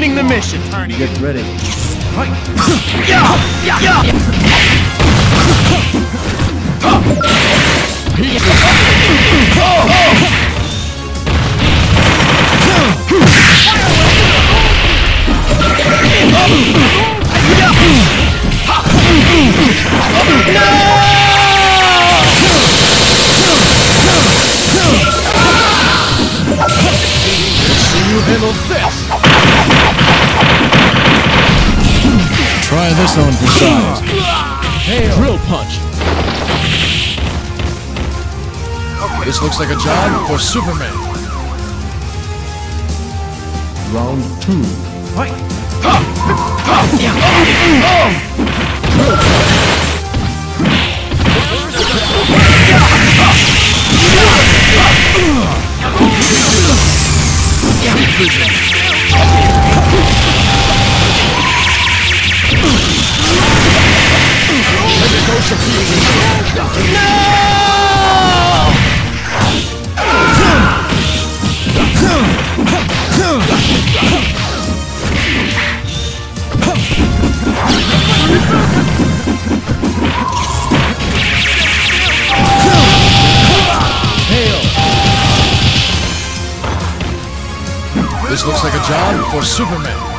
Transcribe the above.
finish, attorney. Get ready. You handle this! Try this on for size. Drill punch! This looks like a job for Superman. Round two. Fight! No! This looks like a job for Superman.